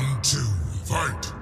Round two, fight!